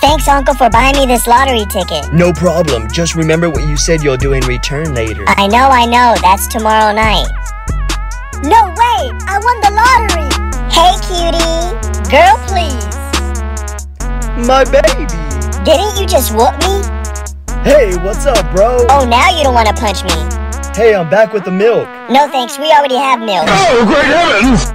Thanks, Uncle, for buying me this lottery ticket. No problem. Just remember what you said you'll do in return later. I know, I know. That's tomorrow night. No way! I won the lottery! Hey, cutie! Girl, please! My baby! Didn't you just whoop me? Hey, what's up, bro? Oh, now you don't want to punch me. Hey, I'm back with the milk. No thanks, we already have milk. Oh, great heavens!